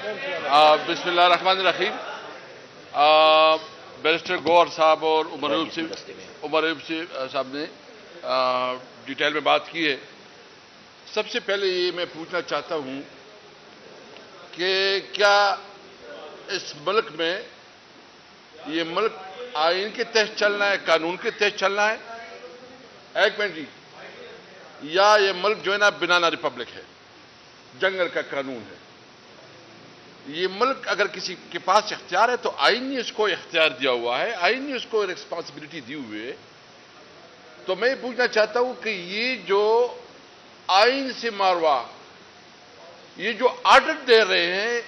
بسم اللہ الرحمن الرحیم۔ بیرسٹر گور صاحب اور عمر ایوب سے عمر ایوب سے صاحب نے ڈیٹیل میں بات کی ہے۔ سب سے پہلے یہ میں پوچھنا چاہتا ہوں کہ کیا اس ملک میں یہ ملک آئین کے تحت چلنا ہے، قانون کے تحت چلنا ہے؟ ایک منٹ جی۔ یا یہ ملک جو ہے نا، بنانا ریپبلک ہے، جنگل کا قانون ہے۔ یہ ملک اگر کسی کے پاس اختیار ہے تو آئین نے اس کو اختیار دیا ہوا ہے آئین نے اس کو ریسپانسبلٹی دی ہوئے تو میں یہ پوچھنا چاہتا ہوں کہ یہ جو آئین سے ماروا، یہ جو آرڈر دے رہے ہیں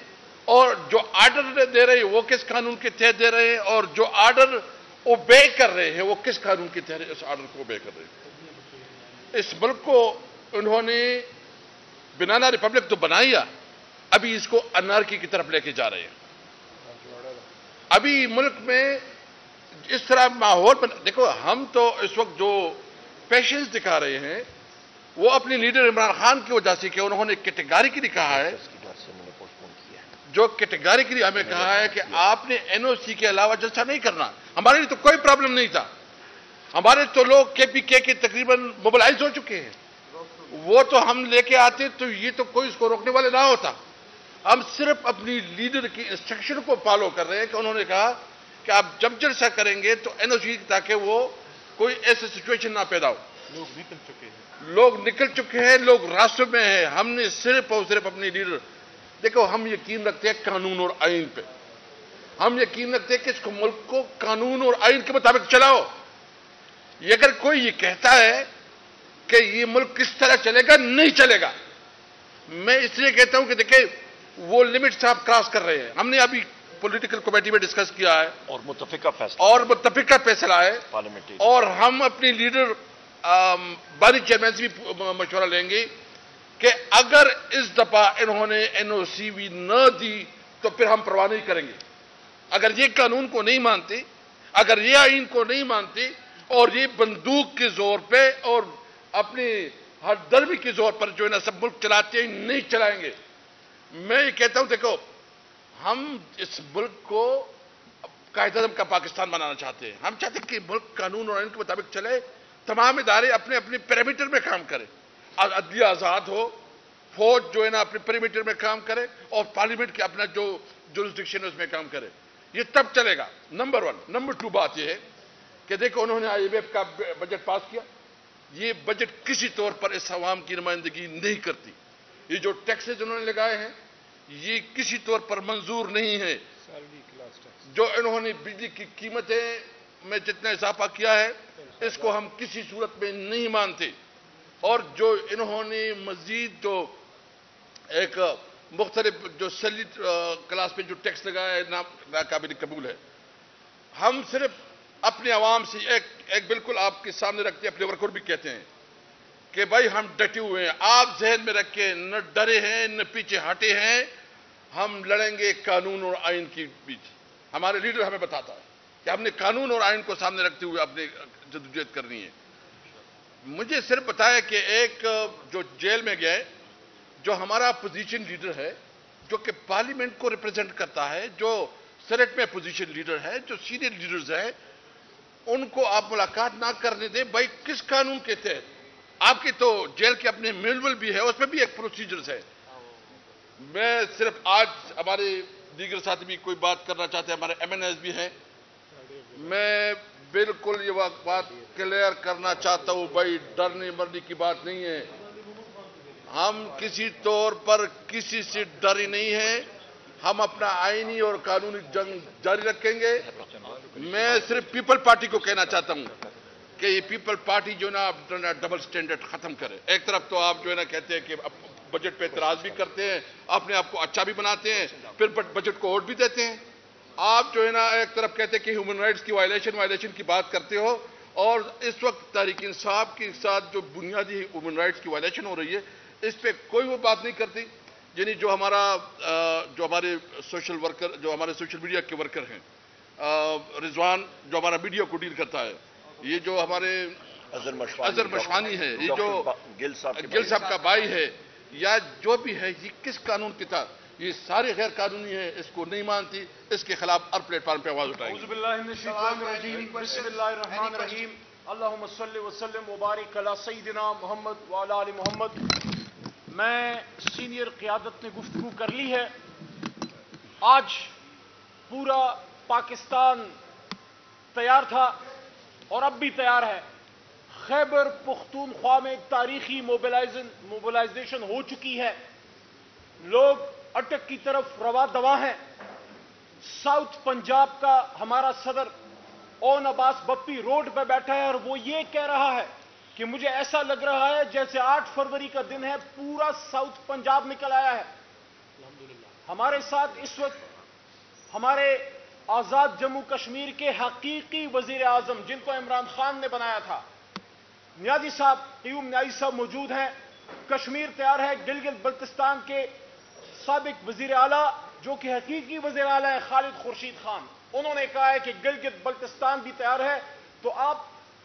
اور جو آرڈر دے رہے ہیں وہ کس قانون کے تحت دے رہے ہیں اور جو آرڈر اوبے کر رہے ہیں وہ کس قانون کے تحت اس آرڈر کو اوبے کر رہے ہیں؟ اس ملک کو انہوں نے بنانا ریپبلک تو بنایا۔ ابھی اس کو انارکی کی طرف لے کے جا رہے ہیں۔ ابھی ملک میں اس طرح ماحول بنا دیکھو، ہم تو اس وقت جو پیشنس دکھا رہے ہیں، وہ اپنے لیڈر عمران خان کی وجہ سے کہ انہوں نے کیٹیگاری کے لیے کہا ہے، جو کیٹیگاری کے لیے ہمیں کہا ہے کہ آپ نے این او سی کے علاوہ جلسہ نہیں کرنا۔ ہمارے لیے تو کوئی پرابلم نہیں تھا۔ ہمارے تو لوگ کے پی کے کے تقریباً موبلائز ہو چکے ہیں۔ وہ تو ہم لے کے آتے تو یہ تو کوئی اس کو روکنے والے نہ ہوتا۔ ہم صرف اپنی لیڈر کی انسٹرکشن کو فالو کر رہے ہیں کہ انہوں نے کہا کہ آپ جب جلسہ کریں گے تو این او سی تاکہ وہ کوئی ایسے سچویشن نہ پیدا ہو۔ لوگ نکل چکے ہیں۔ لوگ نکل چکے ہیں لوگ راستوں میں ہیں۔ ہم نے صرف اور صرف اپنی لیڈر دیکھو ہم یقین رکھتے ہیں قانون اور آئین پہ۔ ہم یقین رکھتے ہیں کہ اس کو ملک کو قانون اور آئین کے مطابق چلاؤ۔ یہ اگر کوئی یہ کہتا ہے کہ یہ ملک کس طرح چلے گا نہیں چلے گا۔ میں اس لیے کہتا ہوں کہ دیکھیں وہ لمٹ آپ کراس کر رہے ہیں۔ ہم نے ابھی پولیٹیکل کمیٹی میں ڈسکس کیا ہے۔ اور متفقہ فیصلہ۔ اور متفقہ فیصلہ ہے۔ پارلیمنٹری۔ اور ہم اپنی لیڈر باری چیئرمین سے بھی مشورہ لیں گے کہ اگر اس دفعہ انہوں نے این او سی بھی نہ دی تو پھر ہم پرواہ نہیں کریں گے۔ اگر یہ قانون کو نہیں مانتے اگر یہ آئین کو نہیں مانتے اور یہ بندوق کے زور پہ اور اپنی ہر درمی کے زور پر جو ہے نا سب ملک چلاتے ہیں نہیں چلائیں گے۔ میں یہ کہتا ہوں، دیکھو، ہم اس ملک کو قائد اعظم کا پاکستان بنانا چاہتے ہیں۔ ہم چاہتے ہیں کہ ملک، قانون اور آئین کے مطابق چلے، تمام ادارے اپنے اپنے پیرامیٹر میں کام کریں عدلیہ آزاد ہو، فوج جو ہے نا اپنے پیرامیٹر میں کام کرے اور پارلیمنٹ کے اپنا جو جورسڈکشن ہے، اس میں کام کرے۔ یہ تب چلے گا۔ نمبر ون نمبر ٹو بات یہ ہے کہ دیکھو، انہوں نے آئی ایم ایف کا بجٹ پاس کیا۔ یہ بجٹ کسی طور پر اس عوام کی نمائندگی نہیں کرتی۔ یہ جو ٹیکسز انہوں نے لگائے ہیں یہ کسی طور پر منظور نہیں ہے جو انہوں نے بجلی کی قیمتیں میں جتنا اضافہ کیا ہے اس کو ہم کسی صورت میں نہیں مانتے۔ اور جو انہوں نے مزید جو ایک مختلف جو سیلری کلاس پہ جو ٹیکس لگایا ہے ناقابل قبول ہے۔ ہم صرف اپنے عوام سے ایک ایک بالکل آپ کے سامنے رکھتے اپنے ورکر بھی کہتے ہیں۔ کہ بھائی ہم ڈٹے ہوئے ہیں، آپ ذہن میں رکھے نہ ڈرے ہیں، نہ پیچھے ہٹے ہیں۔ ہم لڑیں گے قانون اور آئین کے بیچ۔ ہمارے لیڈر ہمیں بتاتا ہے کہ ہم نے قانون اور آئین کو سامنے رکھتے ہوئے اپنے جدوجہد کرنی ہے۔ مجھے صرف بتایا کہ ایک جو جیل میں گئے، جو ہمارا اپوزیشن لیڈر ہے، جو کہ پارلیمنٹ کو ریپرزینٹ کرتا ہے، جو سینٹ میں اپوزیشن لیڈر ہے، جو سینئر لیڈرز ہیں، ان کو آپ ملاقات نہ کرنے دیں۔ بھائی کس قانون کے تحت؟ آپ کی تو جیل کے اپنے مینول بھی ہے، اس میں بھی ایک پروسیجرز ہے۔ میں صرف آج ہمارے دیگر ساتھی بھی کوئی بات کرنا چاہتے ہیں، ہمارے ایم این ایس بھی ہیں۔ میں بالکل یہ بات کلیئر کرنا چاہتا ہوں، بھائی ڈرنے مرنے کی بات نہیں ہے۔ ہم کسی طور پر کسی سے ڈری نہیں ہیں۔ ہم اپنا آئینی اور قانونی جنگ جاری رکھیں گے۔ میں صرف پیپل پارٹی کو کہنا چاہتا ہوں۔ کہ یہ پیپل پارٹی جو ہے نا ڈبل سٹینڈرڈ ختم کرے۔ ایک طرف تو آپ جو ہے نا کہتے ہیں کہ بجٹ پہ اعتراض بھی کرتے ہیں، اپنے آپ کو اچھا بھی بناتے ہیں، پھر بجٹ کو ووٹ بھی دیتے ہیں۔ آپ جو ہے نا ایک طرف کہتے ہیں کہ ہیومن رائٹس کی وائلیشن وائلیشن کی بات کرتے ہو، اور اس وقت تحریک انصاف کے ساتھ جو بنیادی ہیومن رائٹس کی وائلیشن ہو رہی ہے، اس پہ کوئی وہ بات نہیں کرتی۔ یعنی جو ہمارا جو ہمارے سوشل ورکر جو ہمارے سوشل میڈیا کے ورکر ہیں رضوان جو ہمارا میڈیا کو ڈیل کرتا ہے یہ جو ہمارے اظہر مشوانی ہے یہ جو گل صاحب کا بھائی ہے یا جو بھی ہے یہ کس قانون کے تحت یہ ساری غیر قانونی ہے اس کو نہیں مانتی اس کے خلاف ہر پلیٹ فارم پہ آواز اٹھائیں الرجیم بسم اللہ الرحمن الرحیم۔ اللہم صلی وسلم مبارک علی سیدنا محمد وعلی آل محمد۔ میں سینئر قیادت نے گفتگو کر لی ہے۔ آج پورا پاکستان تیار تھا۔ اور اب بھی تیار ہے۔ خیبر پختونخوا میں ایک تاریخی موبلائزیشن ہو چکی ہے۔ لوگ اٹک کی طرف روا دوا ہیں۔ ساؤتھ پنجاب کا ہمارا صدر اون عباس بپی روڈ پہ بیٹھا ہے اور وہ یہ کہہ رہا ہے کہ مجھے ایسا لگ رہا ہے جیسے آٹھ فروری کا دن ہے، پورا ساؤتھ پنجاب نکل آیا ہے۔ ہمارے ساتھ اس وقت ہمارے آزاد جموں کشمیر کے حقیقی وزیر اعظم جن کو عمران خان نے بنایا تھا۔ نیازی صاحب قیوم نیازی صاحب موجود ہیں۔ کشمیر تیار ہے گلگت بلتستان کے سابق وزیر اعلیٰ جو کہ حقیقی وزیر اعلیٰ ہے خالد خورشید خان۔ انہوں نے کہا ہے کہ گلگت بلتستان بھی تیار ہے۔ تو آپ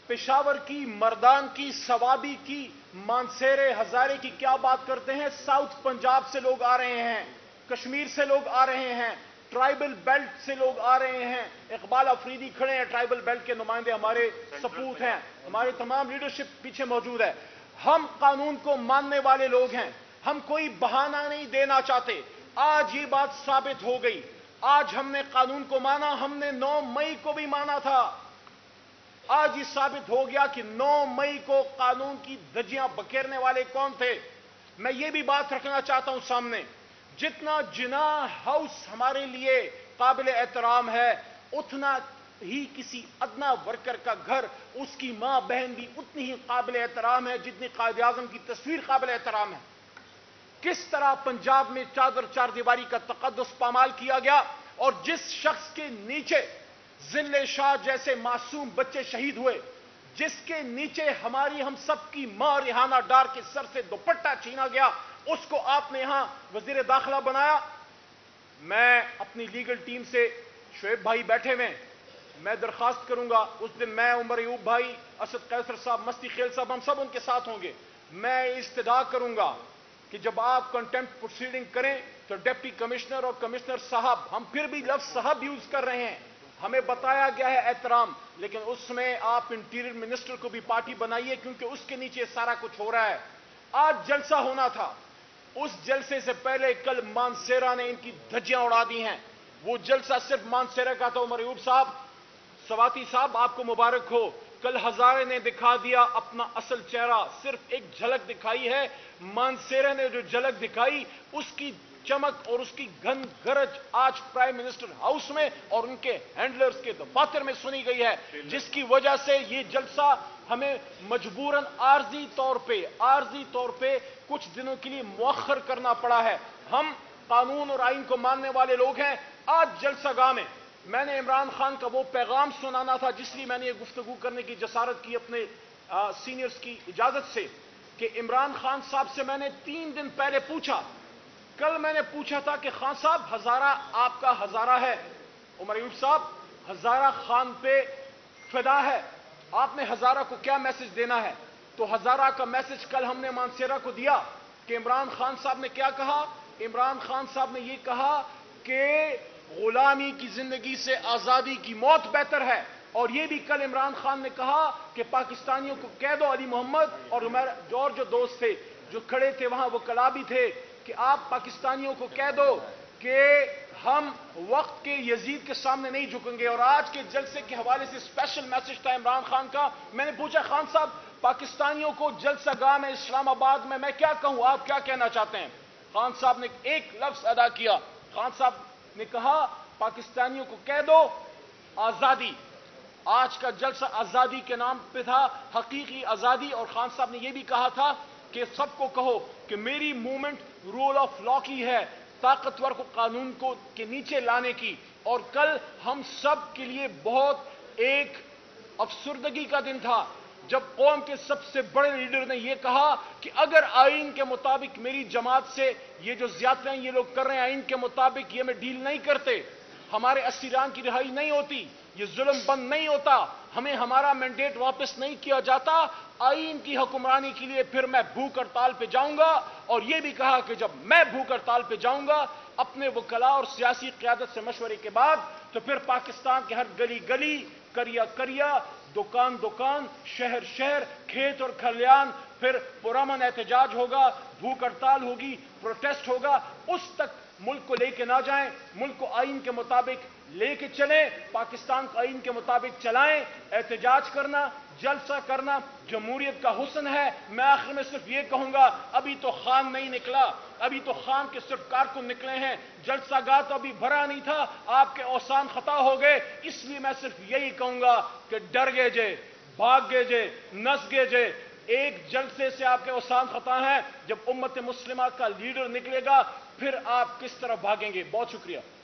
پشاور کی، مردان کی سوابی کی، مانسیرے ہزارے کی کیا بات کرتے ہیں؟ ساؤتھ پنجاب سے لوگ آ رہے ہیں، کشمیر سے لوگ آ رہے ہیں۔ ٹرائبل بیلٹ سے لوگ آ رہے ہیں۔ اقبال افریدی کھڑے ہیں، ٹرائبل بیلٹ کے نمائندے ہمارے سپوت ہیں، ہمارے تمام لیڈرشپ پیچھے موجود ہے۔ ہم قانون کو ماننے والے لوگ ہیں۔ ہم کوئی بہانہ نہیں دینا چاہتے۔ آج یہ بات ثابت ہو گئی۔ آج ہم نے قانون کو مانا، ہم نے نو مئی کو بھی مانا تھا۔ آج یہ ثابت ہو گیا کہ نو مئی کو قانون کی دجیاں بکیرنے والے کون تھے۔ میں یہ بھی بات رکھنا چاہتا ہوں سامنے۔ جتنا جنا ہاؤس ہمارے لیے قابل احترام ہے، اتنا ہی کسی ادنا ورکر کا گھر، اس کی ماں بہن بھی اتنی ہی قابل احترام ہے جتنی قائد اعظم کی تصویر قابل احترام ہے۔ کس طرح پنجاب میں چادر چار دیواری کا تقدس پامال کیا گیا اور جس شخص کے نیچے ذل شاہ جیسے معصوم بچے شہید ہوئے، جس کے نیچے ہماری ہم سب کی ماں ریحانہ ڈار کے سر سے دوپٹہ چھینا گیا اس کو آپ نے یہاں وزیر داخلہ بنایا۔ میں اپنی لیگل ٹیم سے شعیب بھائی بیٹھے ہوئے میں درخواست کروں گا، اس دن میں، عمر ایوب بھائی، اسد قیصر صاحب، مستی خیل صاحب، ہم سب ان کے ساتھ ہوں گے۔ میں استدا کروں گا کہ جب آپ کنٹمپٹ پروسیڈنگ کریں تو ڈپٹی کمشنر اور کمشنر صاحب، ہم پھر بھی لفظ صاحب یوز کر رہے ہیں۔ ہمیں بتایا گیا ہے احترام، لیکن اس میں آپ انٹیریئر منسٹر کو بھی پارٹی بنائیے کیونکہ اس کے نیچے سارا کچھ ہو رہا ہے۔ آج جلسہ ہونا تھا۔ اس جلسے سے پہلے کل مانسیرا نے ان کی دھجیاں اڑا دی ہیں۔ وہ جلسہ صرف مانسیرا کا تھا، عمر صاحب۔ سواتی صاحب، آپ کو مبارک ہو۔ کل ہزارے نے دکھا دیا اپنا اصل چہرہ، صرف ایک جھلک دکھائی ہے۔ مانسیرا نے جو جھلک دکھائی، اس کی چمک اور اس کی گھن گرج آج پرائم منسٹر ہاؤس میں اور ان کے ہینڈلرز کے دفاتر میں سنی گئی ہے، جس کی وجہ سے یہ جلسہ ہمیں مجبوراً عارضی طور پہ، عارضی طور پہ کچھ دنوں کے لیے مؤخر کرنا پڑا ہے۔ ہم قانون اور آئین کو ماننے والے لوگ ہیں۔ آج جلسہ گاہ میں میں نے عمران خان کا وہ پیغام سنانا تھا، جس لیے میں نے یہ گفتگو کرنے کی جسارت کی اپنے سینئرز کی اجازت سے کہ عمران خان صاحب سے میں نے تین دن پہلے پوچھا کل میں نے پوچھا تھا کہ خان صاحب، ہزارہ آپ کا ہزارہ ہے۔ عمر ایوب صاحب، ہزارہ خان پہ فدا ہے۔ آپ نے ہزارہ کو کیا میسج دینا ہے؟ تو ہزارہ کا میسج کل ہم نے مانسیرا کو دیا کہ عمران خان صاحب نے کیا کہا؟ عمران خان صاحب نے یہ کہا کہ غلامی کی زندگی سے آزادی کی موت بہتر ہے۔ اور یہ بھی کل عمران خان نے کہا کہ پاکستانیوں کو کہہ دو علی محمد اور اور جو دوست تھے، جو کھڑے تھے وہاں، وہ کلابی تھے۔ کہ آپ پاکستانیوں کو کہہ دو کہ ہم وقت کے یزید کے سامنے نہیں جھکیں گے اور آج کے جلسے کے حوالے سے اسپیشل میسج تھا عمران خان کا۔ میں نے پوچھا، خان صاحب، پاکستانیوں کو جلسہ گاہ میں اسلام آباد میں میں کیا کہوں؟ آپ کیا کہنا چاہتے ہیں؟ خان صاحب نے ایک لفظ ادا کیا۔ خان صاحب نے کہا، پاکستانیوں کو کہہ دو، آزادی۔ آج کا جلسہ آزادی کے نام پہ تھا، حقیقی آزادی۔ اور خان صاحب نے یہ بھی کہا تھا کہ سب کو کہو کہ میری موومنٹ رول آف لا کی ہے، طاقتور کو، قانون کو، کے نیچے لانے کی۔ اور کل ہم سب کے لیے بہت ایک افسردگی کا دن تھا۔ جب قوم کے سب سے بڑے لیڈر نے یہ کہا کہ اگر آئین کے مطابق میری جماعت سے یہ جو زیادہ یہ لوگ کر رہے ہیں، آئین کے مطابق یہ میں ڈیل نہیں کرتے۔ ہمارے اسیران کی رہائی نہیں ہوتی، یہ ظلم بند نہیں ہوتا، ہمیں ہمارا مینڈیٹ واپس نہیں کیا جاتا، آئین کی حکمرانی کے لیے پھر میں بھوک ہڑتال پہ جاؤں گا، اور یہ بھی کہا کہ جب میں بھوک ہڑتال پہ جاؤں گا، اپنے وکلا اور سیاسی قیادت سے مشورے کے بعد، تو پھر پاکستان کے ہر گلی گلی، کریا کریا، دکان دکان، شہر شہر، کھیت اور کھلیان، پھر پرامن احتجاج ہوگا، بھوک ہڑتال ہوگی، پروٹیسٹ ہوگا، اس تک ملک کو لے کے نہ جائیں، ملک کو آئین کے مطابق لے کے چلیں، پاکستان کو آئین کے مطابق چلائیں، احتجاج کرنا، جلسہ کرنا جمہوریت کا حسن ہے۔ میں آخر میں صرف یہ کہوں گا، ابھی تو خان نہیں نکلا، ابھی تو خان کے صرف کارکن نکلے ہیں۔ جلسہ گاہ تو ابھی بھرا نہیں تھا، آپ کے اوسان خطا ہو گئے۔ اس لیے میں صرف یہی کہوں گا کہ ڈر گے جے، بھاگ گے جے، نس گے جے۔ ایک جلسے سے آپ کے اوسان خطا ہیں، جب امت مسلمہ کا لیڈر نکلے گا پھر آپ کس طرح بھاگیں گے؟ بہت شکریہ۔